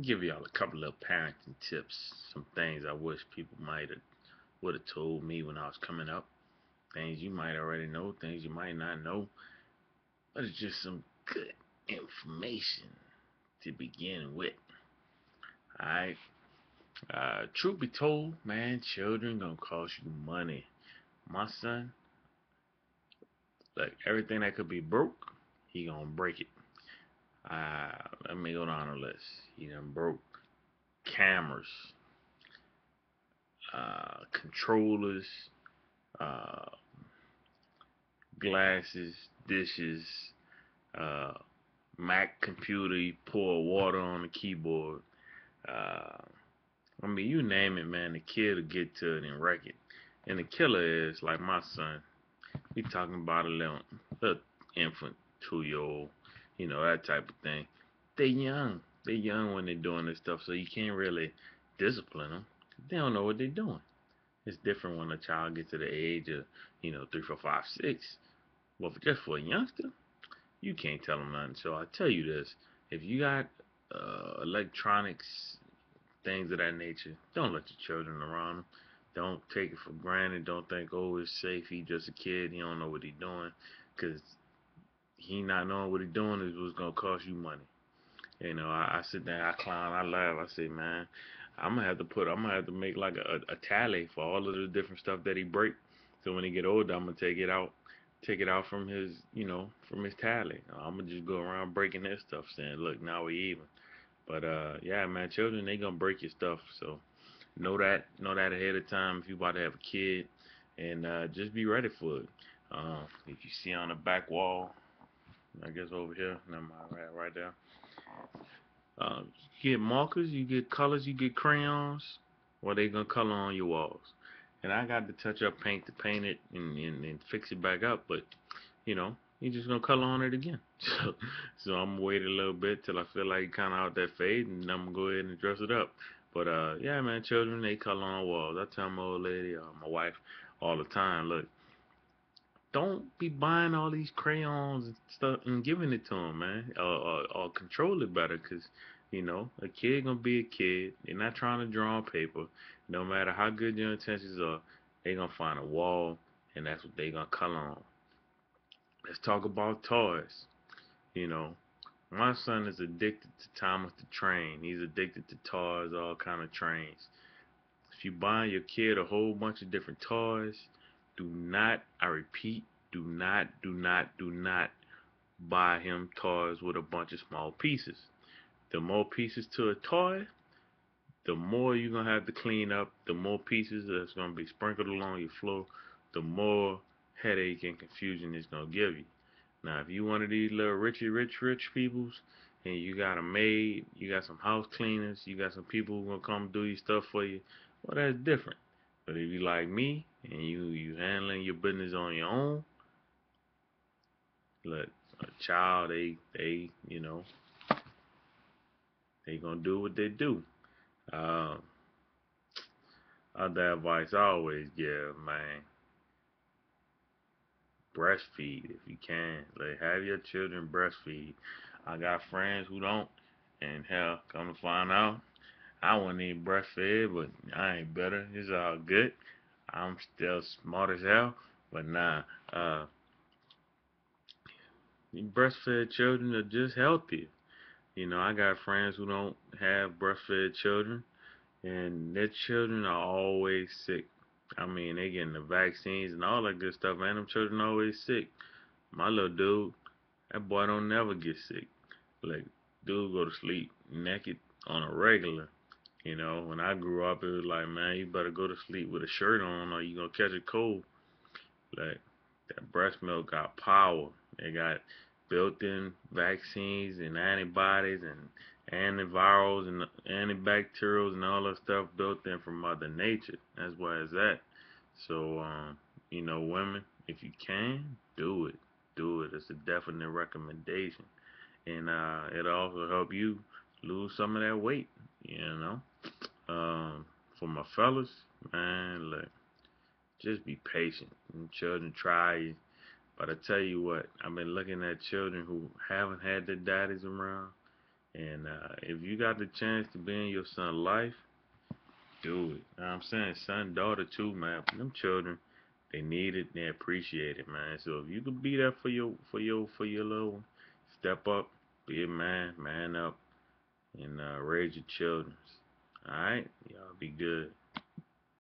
give y'all a couple of parenting tips, some things I wish people might have would have told me when I was coming up. Things you might already know, things you might not know. But it's just some good information to begin with. Alright. Uh, truth be told, man, children gonna cost you money. My son, like everything that could be broke, he gonna break it. Uh, let me go down the list. He done broke cameras, uh, controllers, uh, glasses, dishes, uh, Mac computer, you pour water on the keyboard. Uh, I mean, you name it, man. The kid will get to it and wreck it. And the killer is like my son. We talking about a little, little infant, two year old, you know that type of thing. They young. They young when they're doing this stuff, so you can't really discipline them. They don't know what they're doing. It's different when a child gets to the age of, you know, three, four, five, six. Well, just for a youngster, you can't tell them nothing. So I tell you this: if you got uh, electronics, things of that nature, don't let your children around them. Don't take it for granted. Don't think, oh, it's safe. He's just a kid. He don't know what he's doing. Because he not knowing what he's doing is what's going to cost you money. You know, I, I sit there, I clown, I laugh. I say, man, I'm to have to put, I'm to have to make like a, a tally for all of the different stuff that he break. So when he get older, I'm to take it out take it out from his, you know, from his tally. I'm gonna just go around breaking that stuff, saying, "Look, now we even." But uh, yeah, man, children they gonna break your stuff, so know that, know that ahead of time if you about to have a kid, and uh, just be ready for it. Uh, if you see on the back wall, I guess over here, mind, right, right there. Uh, you get markers, you get colors, you get crayons, or they gonna color on your walls and I got to touch up paint to paint it and, and, and fix it back up. But you know, you're just gonna color on it again. So, so I'm gonna wait a little bit till I feel like kind of out that fade, and I'm gonna go ahead and dress it up. But uh, yeah, man, children they color on walls. I tell my old lady, uh, my wife, all the time, look, don't be buying all these crayons and stuff and giving it to them, man. Or, or, or control it better, cause you know a kid gonna be a kid. They're not trying to draw on paper no matter how good your intentions are, they gonna find a wall and that's what they gonna color on. Let's talk about toys. You know, my son is addicted to Thomas the Train. He's addicted to toys, all kind of trains. If you buy your kid a whole bunch of different toys, do not, I repeat, do not, do not, do not buy him toys with a bunch of small pieces. The more pieces to a toy, the more you're going to have to clean up, the more pieces that's going to be sprinkled along your floor, the more headache and confusion it's going to give you. Now, if you one of these little richy rich rich peoples, and you got a maid, you got some house cleaners, you got some people who gonna come do your stuff for you, well, that's different. But if you like me and you you handling your business on your own, look, a child, they they you know, they gonna do what they do. Um, other advice I always give, man. Breastfeed if you can. Like have your children breastfeed. I got friends who don't, and hell, come to find out, I wasn't even breastfed, but I ain't better. It's all good. I'm still smart as hell, but nah. Uh, breastfed children are just healthier. You know, I got friends who don't have breastfed children, and their children are always sick. I mean, they getting the vaccines and all that good stuff, and Them children always sick. My little dude, that boy don't never get sick. Like, dude go to sleep naked on a regular. You know, when I grew up, it was like, man, you better go to sleep with a shirt on or you're gonna catch a cold. Like, that breast milk got power. They got built-in vaccines and antibodies and antivirals and antibacterials and all that stuff built in from Mother Nature. That's why it's at. So, um, you know, women, if you can, do it. Do it. It's a definite recommendation. And uh, it'll also help you lose some of that weight, you know. Um, for my fellas, man, look, just be patient. And children try but I tell you what, I've been looking at children who haven't had their daddies around, And uh, if you got the chance to be in your son's life, do it. I'm saying son, daughter too, man. Them children, they need it, they appreciate it, man. So if you could be there for your for your for your little one, step up, be a man, man up, and uh, raise your children. All right, y'all be good.